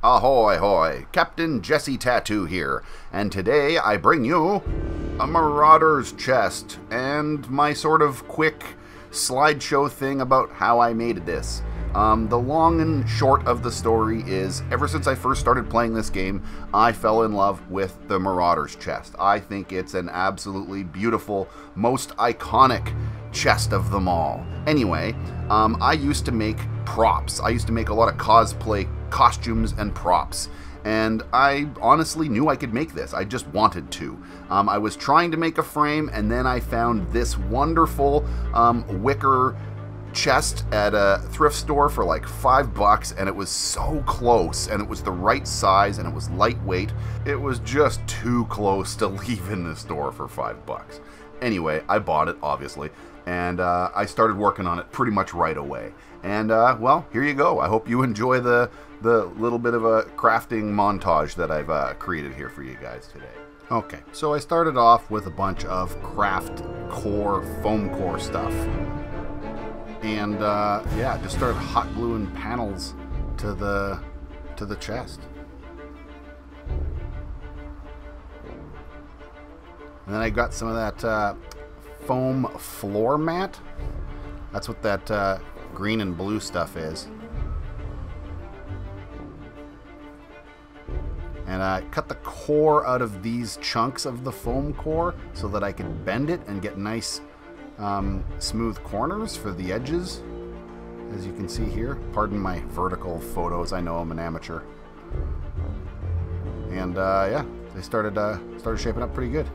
Ahoy hoy, Captain Jesse Tattoo here, and today I bring you a Marauder's chest and my sort of quick slideshow thing about how I made this. Um, the long and short of the story is ever since I first started playing this game, I fell in love with the Marauder's chest. I think it's an absolutely beautiful, most iconic chest of them all. Anyway, um, I used to make props. I used to make a lot of cosplay costumes and props. And I honestly knew I could make this. I just wanted to. Um, I was trying to make a frame, and then I found this wonderful um, wicker chest at a thrift store for like five bucks, and it was so close, and it was the right size, and it was lightweight. It was just too close to leave in the store for five bucks. Anyway, I bought it, obviously, and uh, I started working on it pretty much right away. And uh, well, here you go. I hope you enjoy the the little bit of a crafting montage that I've uh, created here for you guys today. Okay, so I started off with a bunch of craft core, foam core stuff. And uh, yeah, just started hot gluing panels to the to the chest. And then I got some of that uh, foam floor mat. That's what that uh, green and blue stuff is. And I cut the core out of these chunks of the foam core so that I could bend it and get nice um, smooth corners for the edges. As you can see here. Pardon my vertical photos. I know I'm an amateur. And uh, yeah, they started uh, started shaping up pretty good.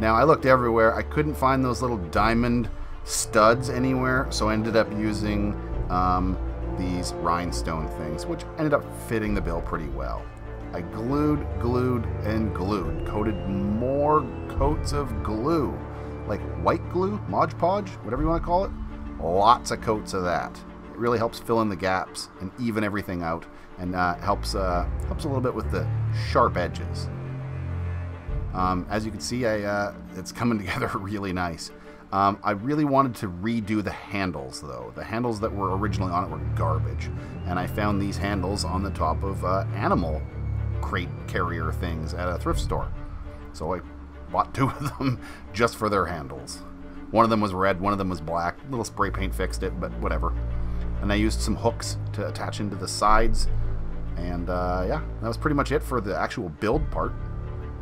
Now I looked everywhere. I couldn't find those little diamond studs anywhere, so I ended up using um, these rhinestone things, which ended up fitting the bill pretty well. I glued, glued, and glued. Coated more coats of glue. Like white glue, Mod Podge, whatever you want to call it. Lots of coats of that. It really helps fill in the gaps and even everything out, and uh, helps uh, helps a little bit with the sharp edges. Um, as you can see, I, uh, it's coming together really nice. Um, I really wanted to redo the handles, though. The handles that were originally on it were garbage, and I found these handles on the top of uh, animal crate carrier things at a thrift store. So I bought two of them just for their handles. One of them was red, one of them was black. A little spray paint fixed it, but whatever. And I used some hooks to attach into the sides. And uh, yeah, that was pretty much it for the actual build part.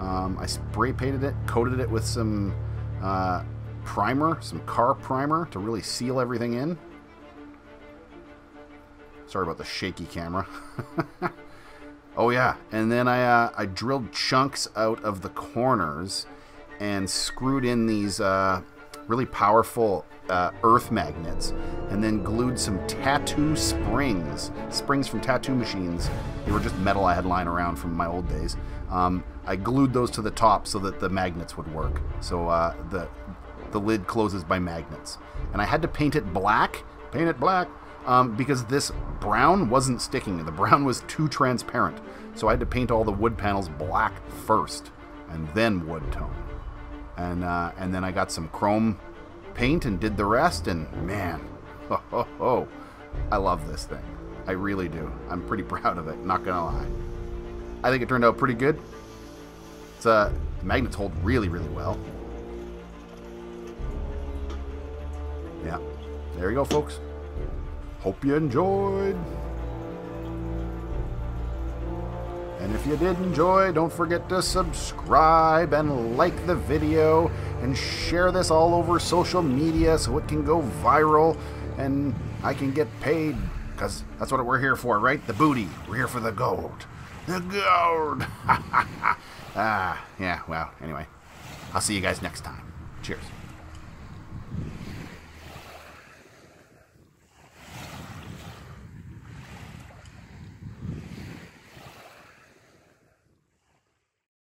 Um, I spray painted it, coated it with some uh, primer, some car primer to really seal everything in. Sorry about the shaky camera. oh yeah, and then I, uh, I drilled chunks out of the corners and screwed in these uh, really powerful uh, earth magnets and then glued some tattoo springs, springs from tattoo machines. They were just metal I had lying around from my old days. Um, I glued those to the top so that the magnets would work. So uh, the the lid closes by magnets. And I had to paint it black, paint it black, um, because this brown wasn't sticking. The brown was too transparent. So I had to paint all the wood panels black first, and then wood tone. And, uh, and then I got some chrome paint and did the rest, and man, oh, I love this thing. I really do. I'm pretty proud of it, not gonna lie. I think it turned out pretty good. It's, uh, the magnets hold really, really well. Yeah. There you go, folks. Hope you enjoyed. And if you did enjoy, don't forget to subscribe and like the video and share this all over social media so it can go viral and I can get paid because that's what we're here for, right? The booty. We're here for the gold. The gold. ah, yeah, well, anyway. I'll see you guys next time. Cheers.